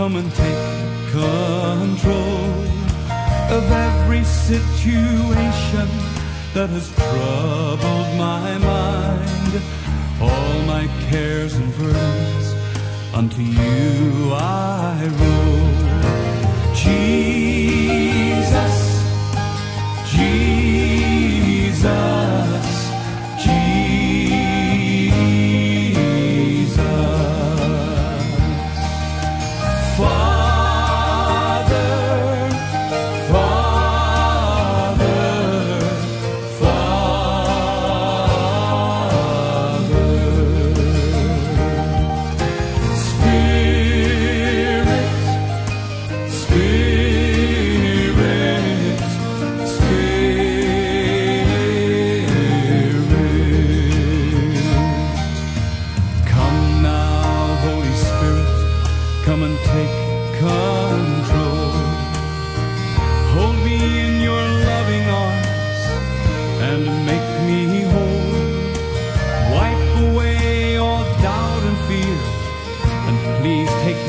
Come and take control of every situation that has troubled my mind. All my cares and burdens unto you.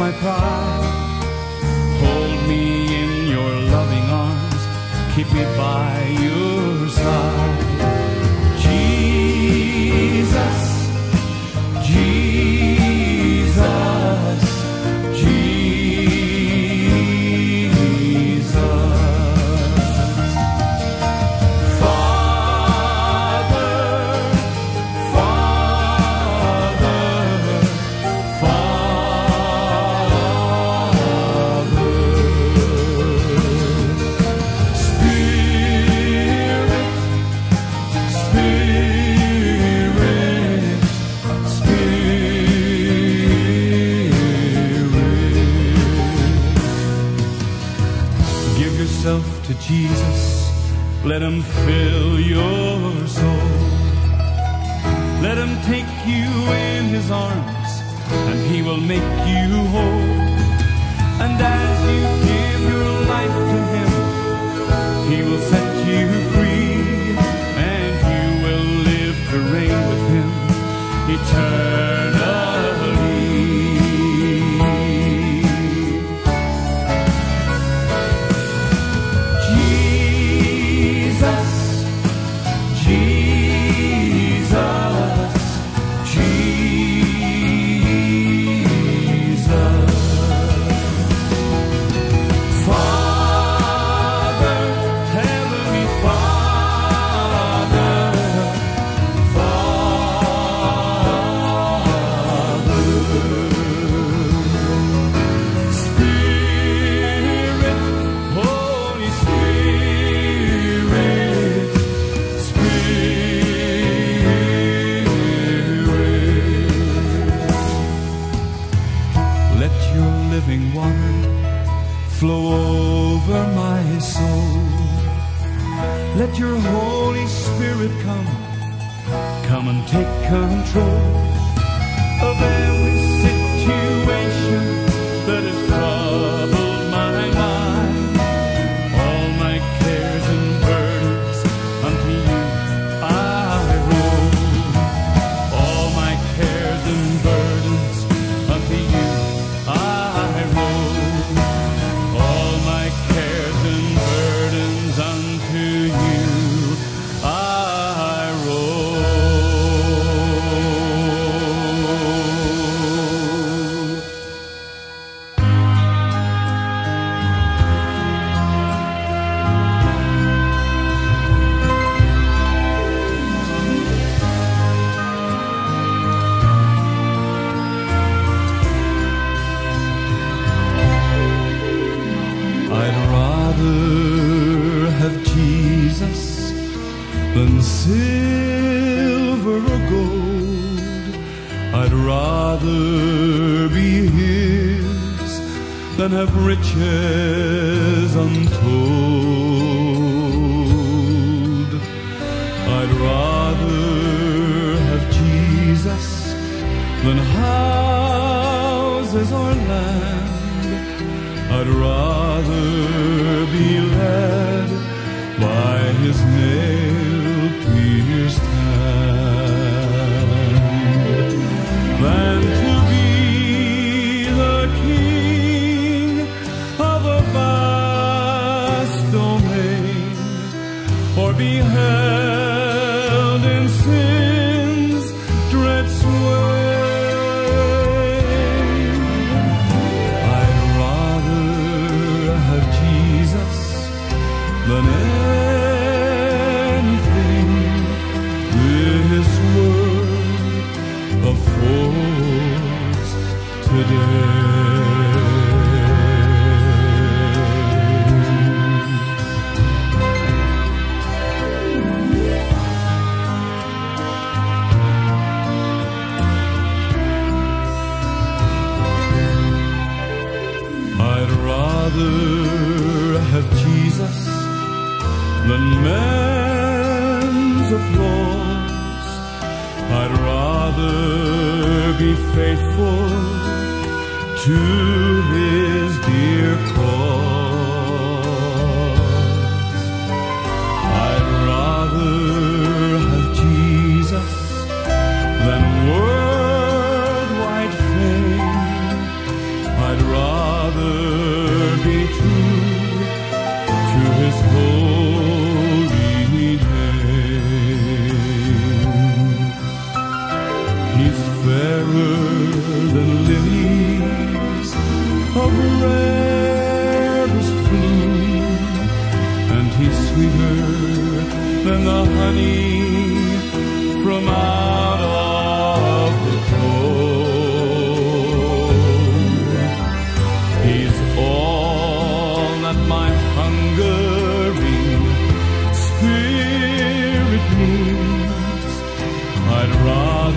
my pride. Hold me in your loving arms, keep me by your side. Let him fill your soul. Let him take you in his arms, and he will make you whole. And as you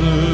rather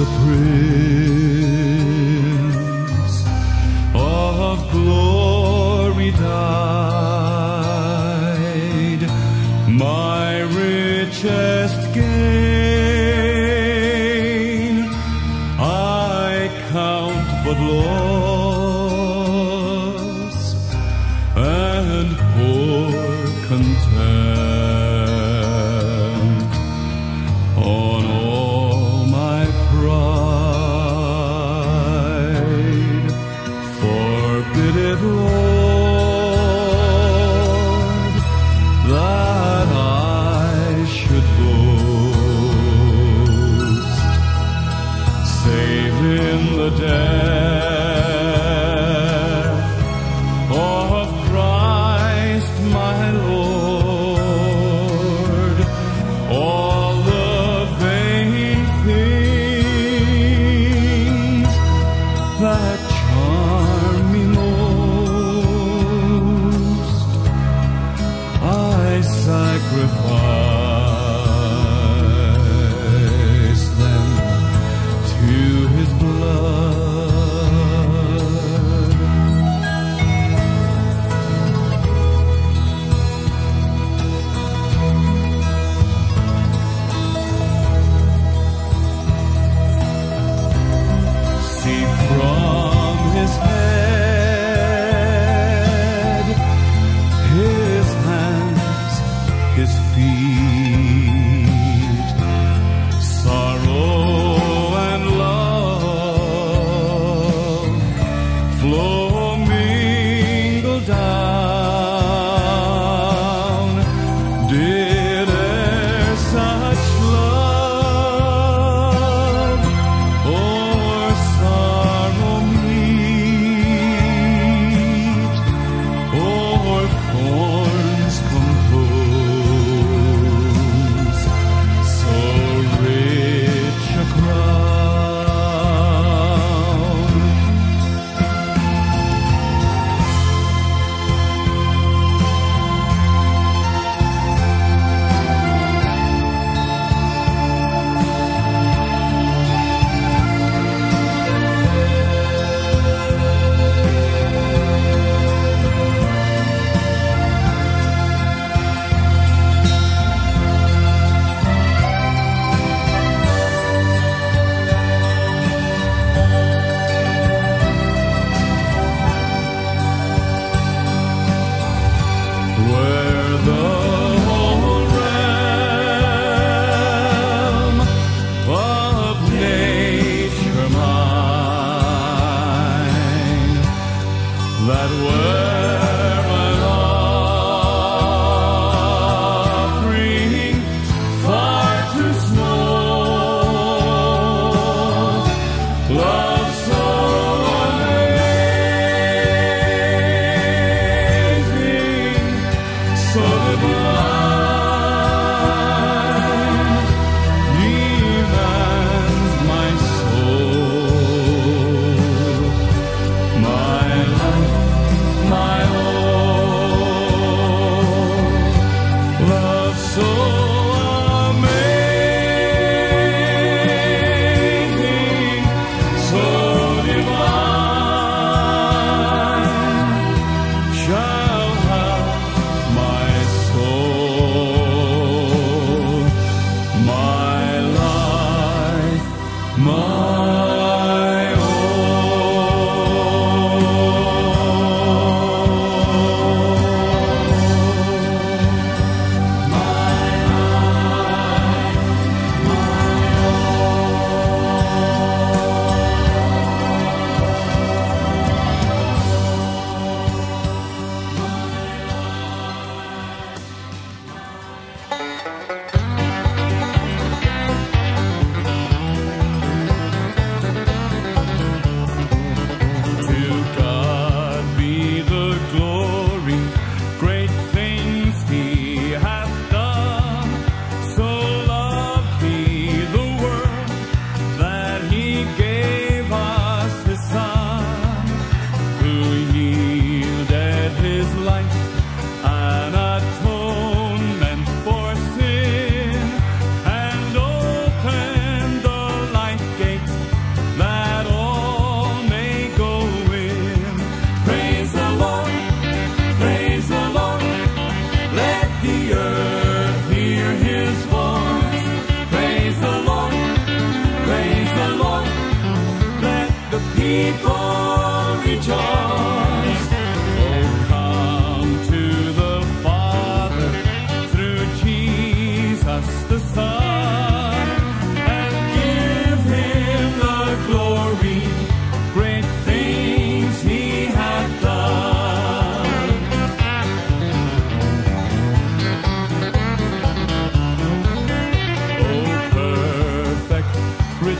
the Prince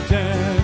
Oh,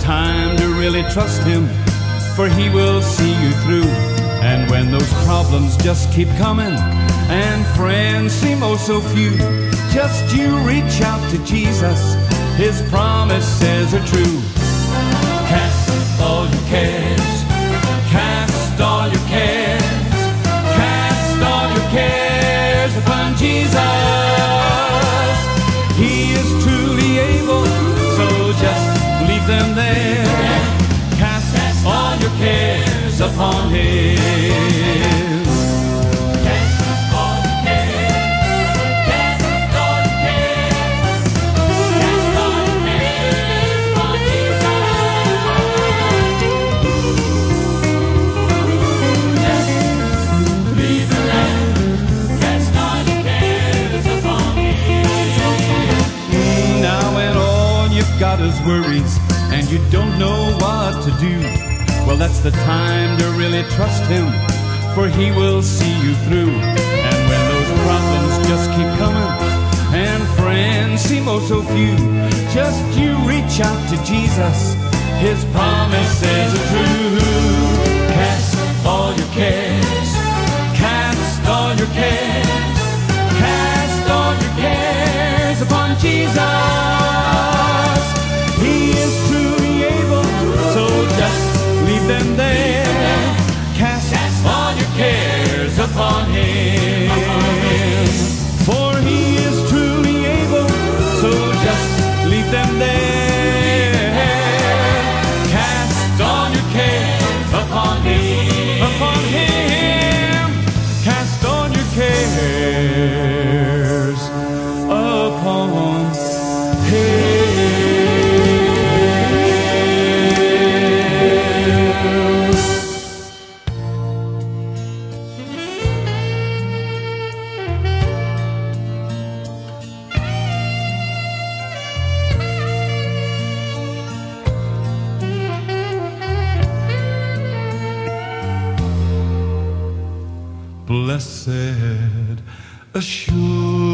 time to really trust him, for he will see you through. And when those problems just keep coming and friends seem oh so few, just you reach out to Jesus. His promises are true. Upon Him. Got is worries that's the time to really trust Him, for He will see you through. And when those problems just keep coming and friends seem oh so few, just you reach out to Jesus. His promises are true. Cast all your cares, cast all your cares, cast all your cares upon Jesus. Blessed assurance,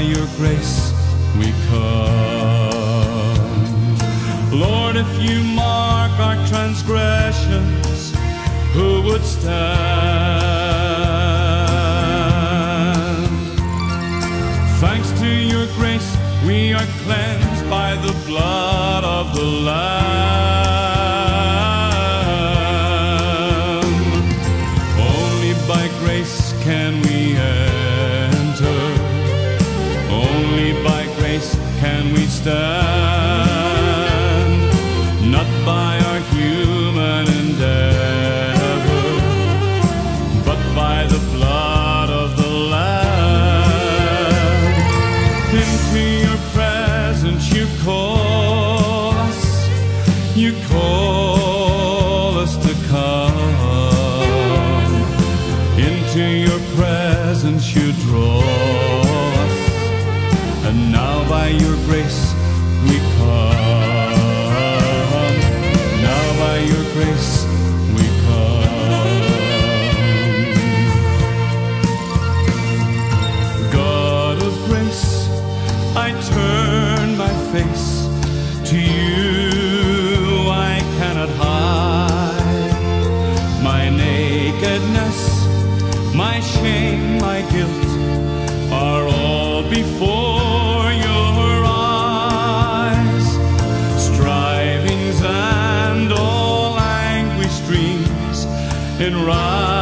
by your grace we come. Lord, if you mark our transgressions, who would stand? Thanks to your grace, we are cleansed by the blood of the Lamb. Master. My shame, my guilt are all before your eyes. Strivings and all anguish dreams in rise.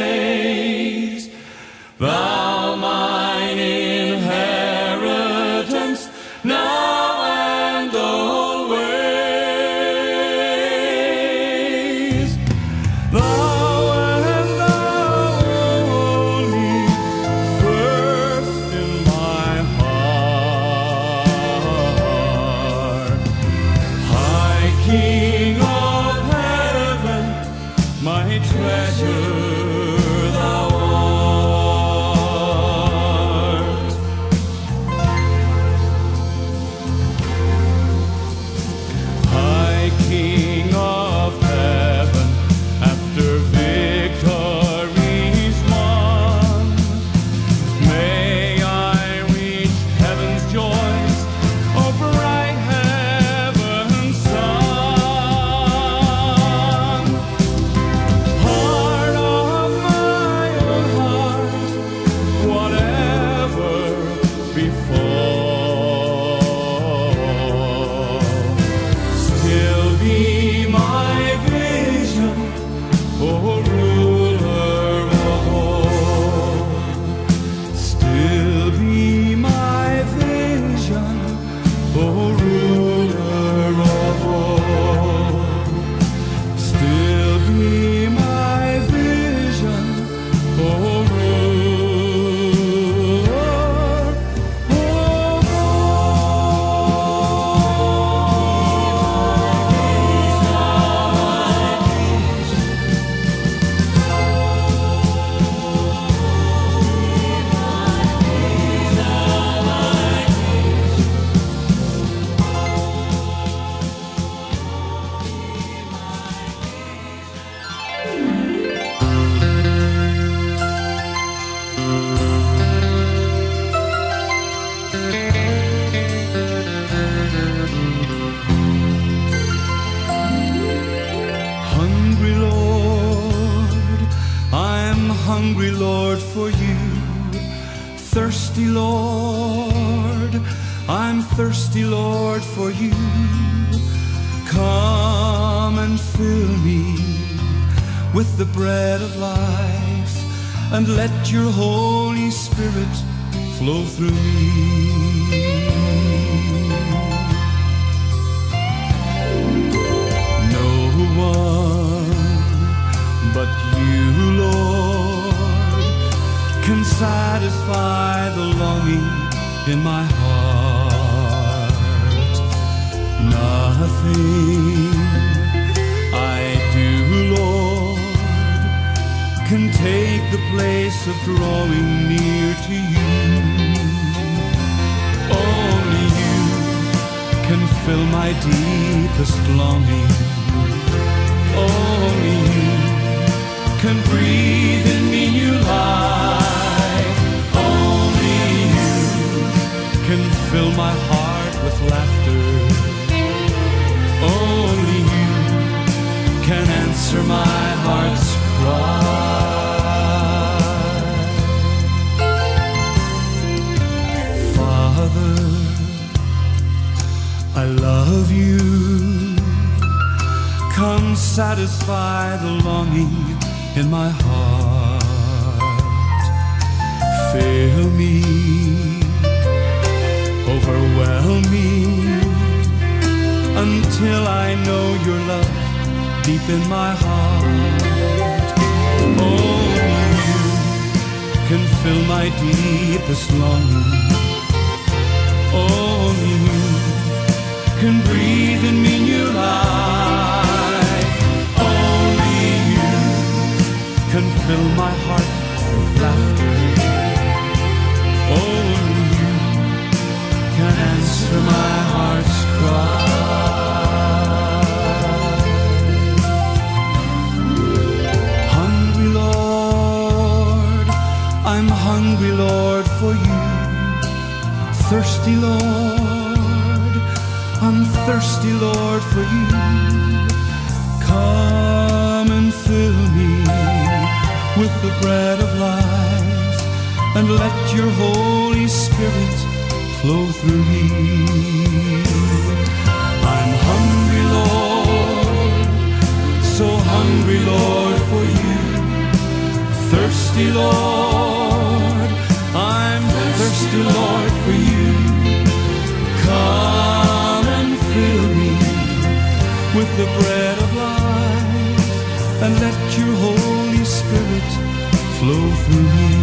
away. of drawing near to you. Only you can fill my deepest longing. Only you can breathe in me new life. Only you can fill my heart with laughter. Only you can answer my heart's cry. of you. Come satisfy the longing in my heart. Fill me, overwhelm me, until I know your love deep in my heart. Only you can fill my deepest longing. Only you can breathe in me new life. Only you can fill my heart with laughter. Only you can answer my heart's cry. Hungry Lord, I'm hungry, Lord, for you. Thirsty Lord, thirsty, Lord, for you. Come and fill me with the bread of life, and let your Holy Spirit flow through me. I'm hungry, Lord, so hungry, Lord, for you. Thirsty, Lord, I'm thirsty, Lord, for you. Come the bread of life, and let your Holy Spirit flow through me.